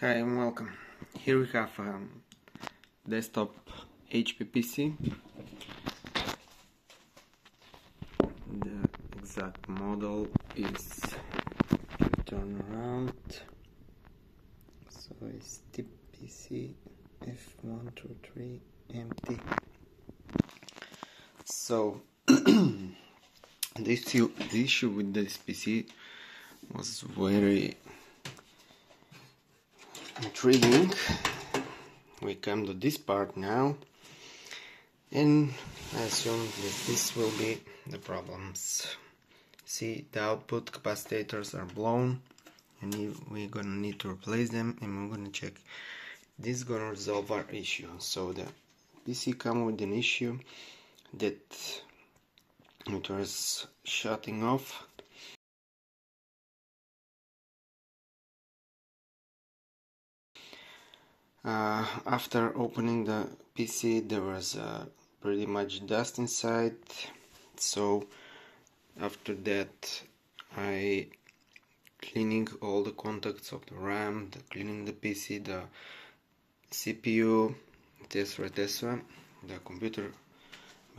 Hi and welcome. Here we have um, desktop HP PC. The exact model is turn around. So it's TPC F123MT. So the issue, the issue with this PC was very intriguing. We come to this part now. And I assume that this will be the problems. See the output capacitors are blown and we're gonna need to replace them and we're gonna check. This is gonna resolve our issue. So the PC come with an issue that it was shutting off Uh, after opening the PC there was uh, pretty much dust inside. So after that I cleaning all the contacts of the RAM, the cleaning the PC, the CPU, etc etc the computer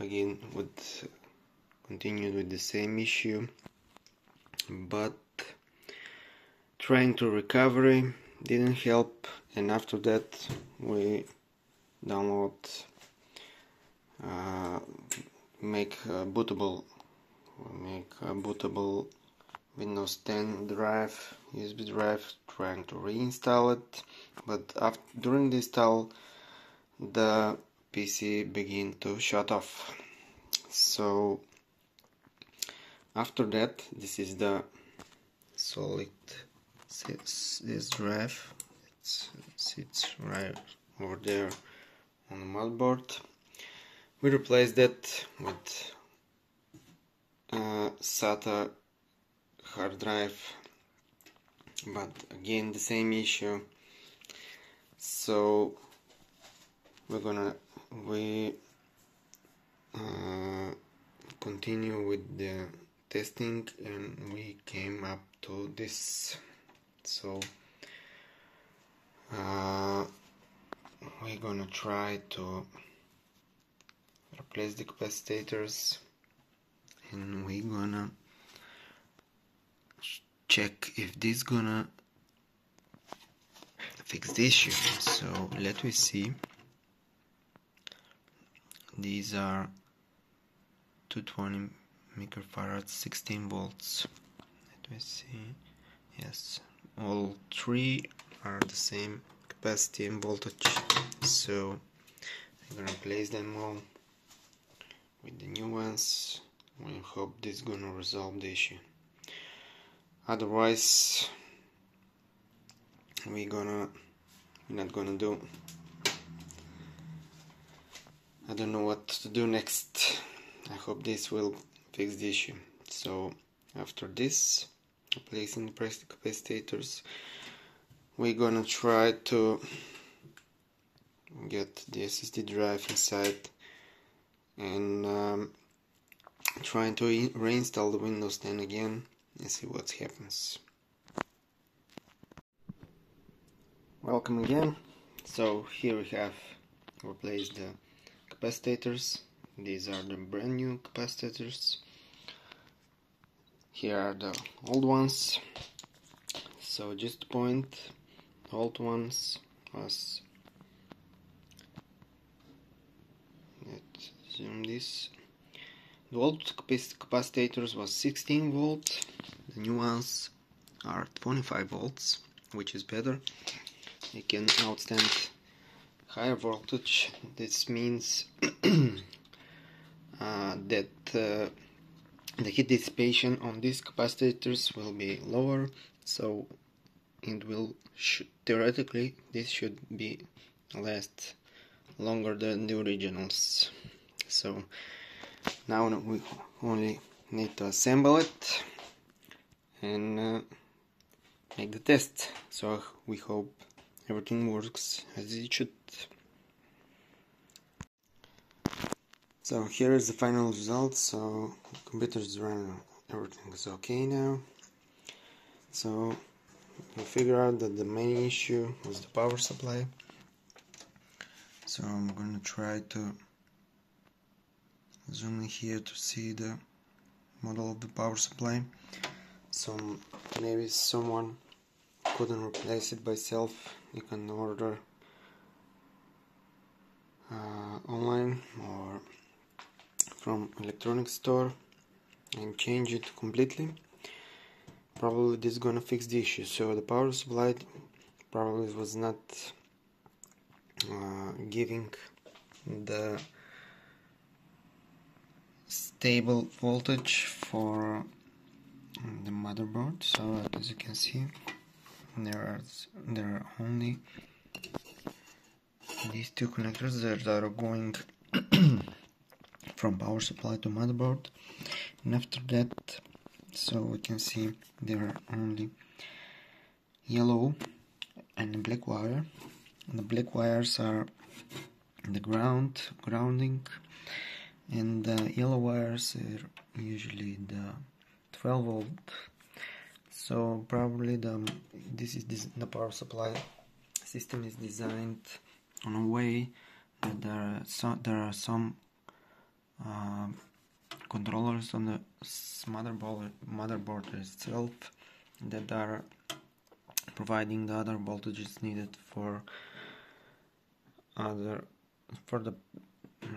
again would continue with the same issue. But trying to recovery didn't help and after that we download uh, make a bootable make a bootable Windows 10 drive USB drive trying to reinstall it. But after during the install the PC begin to shut off. So after that this is the solid this drive it sits right over there on the motherboard. We replace that with uh, SATA hard drive but again the same issue. So we're gonna we uh, continue with the testing and we came up to this so uh, we're gonna try to replace the capacitors and we're gonna check if this gonna fix the issue. So let me see. These are 220 microfarads 16 volts. Let me see. Yes all three are the same capacity and voltage. So I'm gonna replace them all with the new ones. We hope this is gonna resolve the issue. Otherwise we gonna we're not gonna do. I don't know what to do next. I hope this will fix the issue. So after this replacing the capacitors we're gonna try to get the SSD drive inside and um, trying to reinstall the Windows 10 again and see what happens. Welcome again. So here we have replaced the capacitors. These are the brand new capacitors. Here are the old ones. So just point old ones was let's zoom this. The old capacitors was 16 volt. The new ones are 25 volts which is better. You can outstand higher voltage. This means uh, that uh, the heat dissipation on these capacitors will be lower so it will theoretically this should be last longer than the originals. So now we only need to assemble it and uh, make the test. So we hope everything works as it should so here is the final result. So computer is running everything is okay now. So we figure out that the main issue was the power supply. So I'm gonna try to zoom in here to see the model of the power supply. So maybe someone couldn't replace it by self. You can order uh, online or from electronic store and change it completely. Probably this is gonna fix the issue. So the power supply probably was not uh, giving the stable voltage for the motherboard. So as you can see there are there are only these two connectors that are going from power supply to motherboard. And after that so we can see there are only yellow and black wire. And the black wires are the ground grounding and the yellow wires are usually the 12 volt. So probably the this is this, the power supply system is designed on a way that there are some, there are some controllers on the motherboard motherboard itself that are providing the other voltages needed for other for the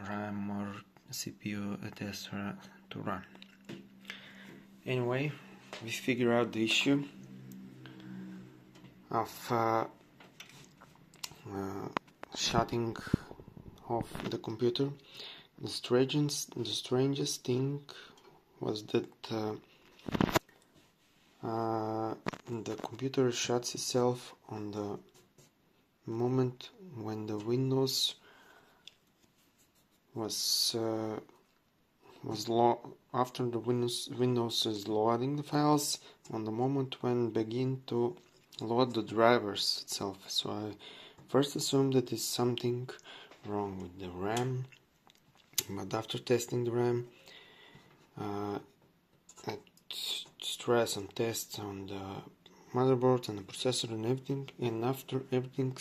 RAM or CPU etc to run. Anyway we figure out the issue of uh, uh, shutting off the computer the strangest, the strangest thing was that uh, uh, the computer shuts itself on the moment when the Windows was uh, was lo after the Windows Windows is loading the files on the moment when begin to load the drivers itself. So I first assumed that is something wrong with the RAM but after testing the RAM uh, I stress and tests on the motherboard and the processor and everything and after everything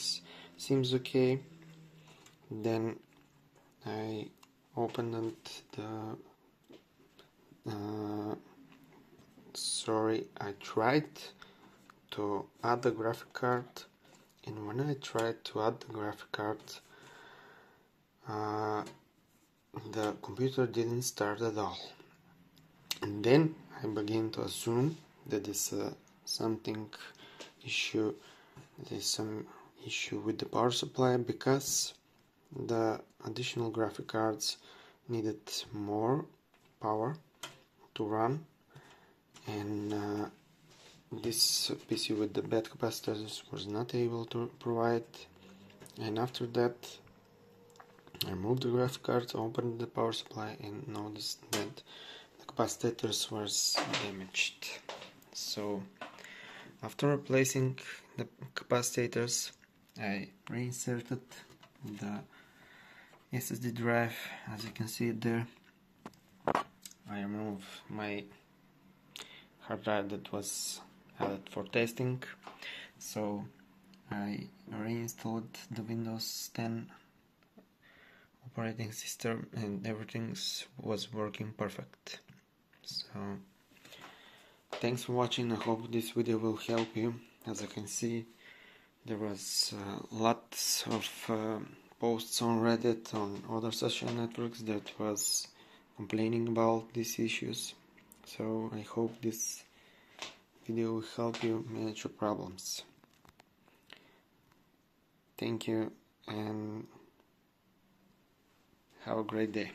seems okay then I opened the uh, sorry I tried to add the graphic card and when I tried to add the graphic card uh, the computer didn't start at all. And then I begin to assume that there's uh, something issue, there's some issue with the power supply because the additional graphic cards needed more power to run and uh, this PC with the bad capacitors was not able to provide and after that I removed the graphic card, opened the power supply and noticed that the capacitors were damaged. So after replacing the capacitors I reinserted the SSD drive as you can see there I removed my hard drive that was added for testing so I reinstalled the Windows 10 operating system and everything was working perfect. So thanks for watching. I hope this video will help you. As you can see there was uh, lots of uh, posts on Reddit on other social networks that was complaining about these issues. So I hope this video will help you manage your problems. Thank you and have a great day.